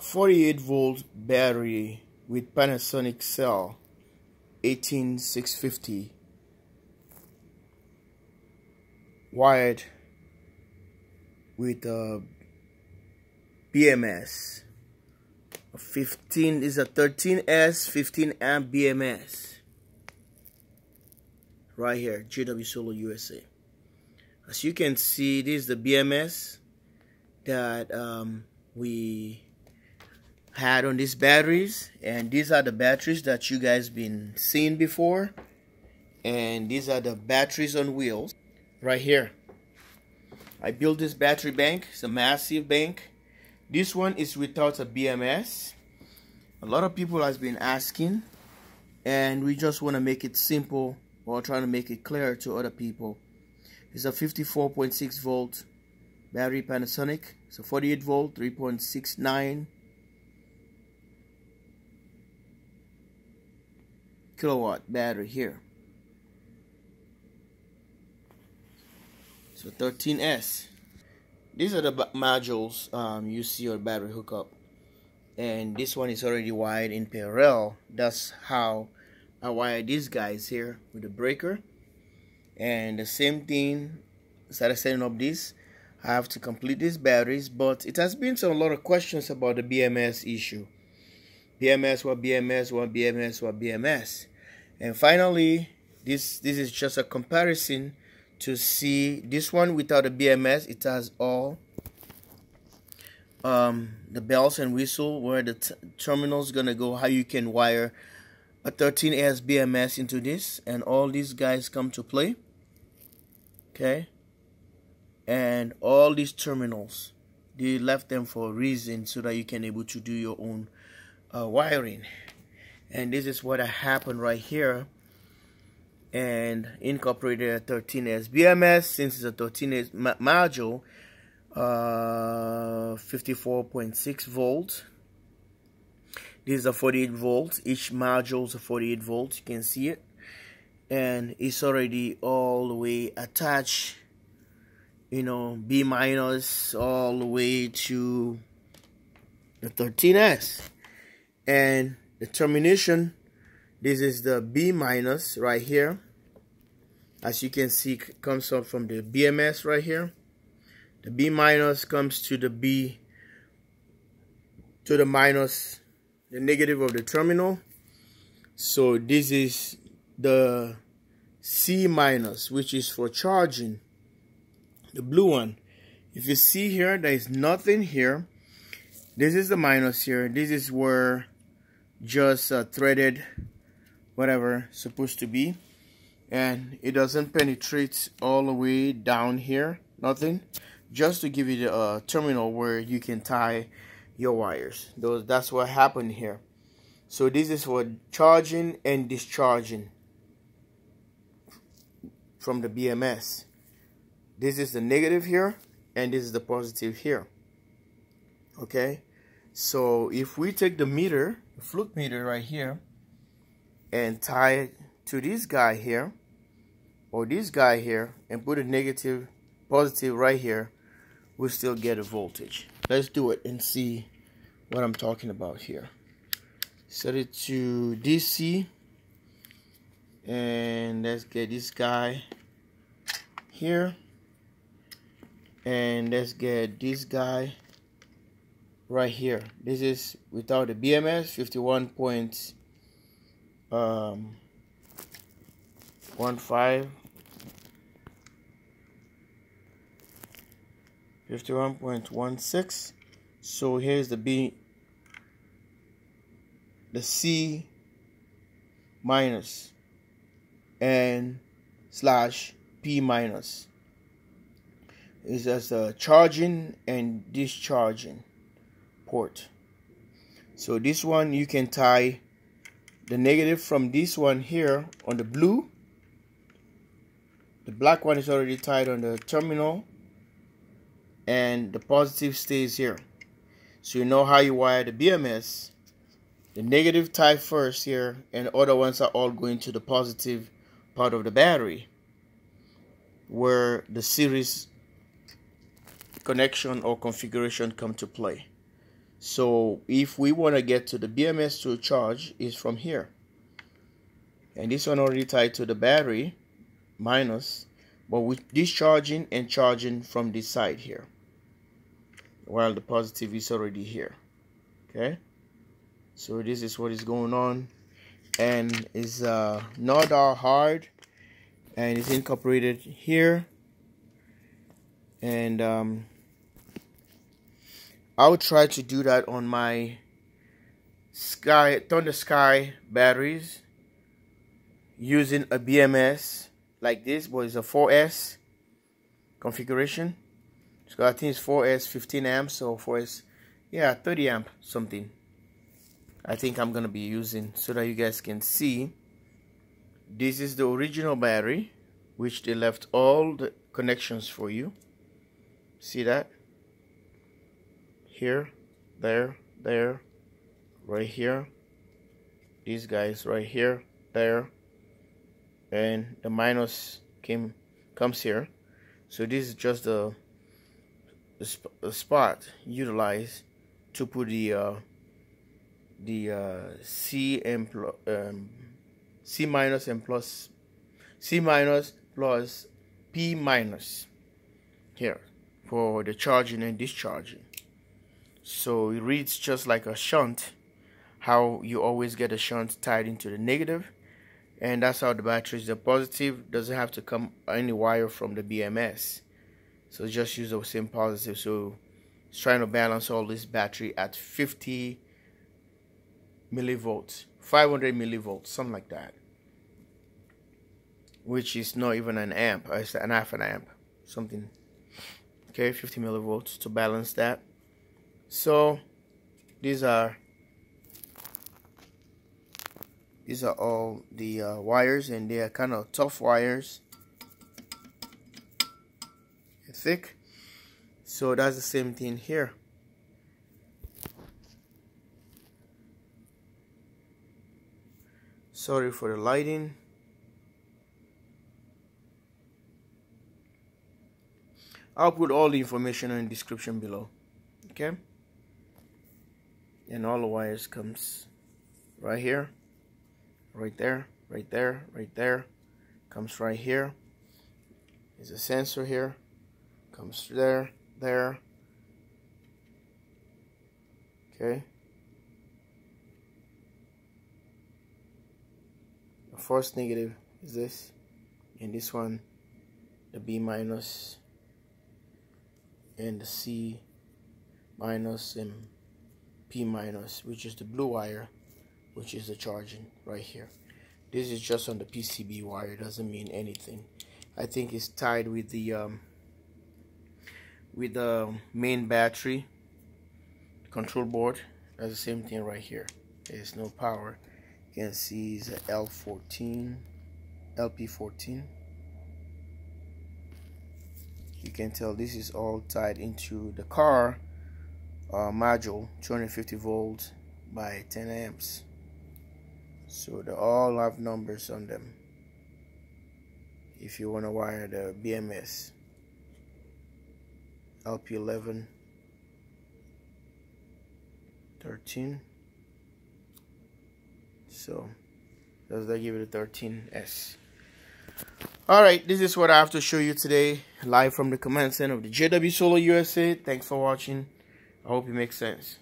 48 volt battery with Panasonic cell 18650 wired with a BMS 15 is a 13S 15 amp BMS right here JW Solar USA as you can see this is the BMS that um, we had on these batteries and these are the batteries that you guys been seeing before and these are the batteries on wheels right here. I built this battery bank it's a massive bank. This one is without a BMS a lot of people has been asking and we just want to make it simple while trying to make it clear to other people. It's a 54.6 volt battery Panasonic it's a 48 volt 3.69 kilowatt battery here. So 13S. These are the modules um, you see your battery hookup. And this one is already wired in parallel. That's how I wire these guys here with the breaker. And the same thing, started setting up this. I have to complete these batteries, but it has been some a lot of questions about the BMS issue. BMS, what BMS, what BMS, what BMS. And finally, this this is just a comparison to see this one without a BMS. It has all um, the bells and whistle where the terminal is gonna go. How you can wire a 13S BMS into this, and all these guys come to play. Okay, and all these terminals, they left them for a reason so that you can able to do your own uh, wiring and this is what happened right here. And incorporated a 13S BMS since it's a 13S module uh, 54.6 volts. This is a 48 volts. Each module is a 48 volts. You can see it. And it's already all the way attached you know B minus all the way to the 13S and the termination this is the B minus right here. As you can see comes up from the BMS right here. The B minus comes to the B to the minus the negative of the terminal. So this is the C minus which is for charging the blue one. If you see here there is nothing here. This is the minus here. This is where just uh, threaded whatever supposed to be. And it doesn't penetrate all the way down here nothing. Just to give you the uh, terminal where you can tie your wires. Those that's what happened here. So this is for charging and discharging from the BMS this is the negative here and this is the positive here. Okay so if we take the meter the fluke meter right here and tie it to this guy here or this guy here and put a negative positive right here we'll still get a voltage. Let's do it and see what I'm talking about here. Set it to DC and let's get this guy here and let's get this guy right here. This is without the BMS 51 point um, 15 51.16 so here's the B the C minus and slash P minus. Is as a charging and discharging so this one you can tie the negative from this one here on the blue. The black one is already tied on the terminal. And the positive stays here. So you know how you wire the BMS the negative tie first here and the other ones are all going to the positive part of the battery where the series connection or configuration come to play so if we want to get to the BMS to charge is from here. And this one already tied to the battery minus but with discharging and charging from this side here while the positive is already here okay? So this is what is going on and is uh, not all hard and it's incorporated here and um, I'll try to do that on my Sky Thunder Sky batteries using a BMS like this but it's a 4S configuration. So I think it's 4S 15 amps or 4S yeah 30 amp something. I think I'm gonna be using so that you guys can see. This is the original battery which they left all the connections for you. See that here there there right here. These guys right here there. And the minus came comes here. So this is just the, the, sp spot utilized to put the uh, the uh, C and um, C minus and plus C minus plus P minus here for the charging and discharging. So it reads just like a shunt, how you always get a shunt tied into the negative, and that's how the battery is the positive doesn't have to come any wire from the BMS. So just use the same positive. So it's trying to balance all this battery at 50 millivolts, 500 millivolts, something like that. Which is not even an amp, it's an half an amp, something. Okay, 50 millivolts to balance that. So these are these are all the uh, wires and they are kind of tough wires. Thick. So that's the same thing here. Sorry for the lighting. I'll put all the information in the description below. Okay and all the wires comes right here right there right there right there comes right here. Is a sensor here comes there there. Okay. The first negative is this and this one the B minus and the C minus and P minus which is the blue wire which is the charging right here. This is just on the PCB wire doesn't mean anything. I think it's tied with the um, with the main battery control board. That's the same thing right here. There's no power. You can see it's a L14 LP14 you can tell this is all tied into the car uh, module 250 volts by 10 amps. So they all have numbers on them if you want to wire the BMS LP11 13 so does that give it a 13s all right this is what i have to show you today live from the command center of the jw solar usa thanks for watching i hope it makes sense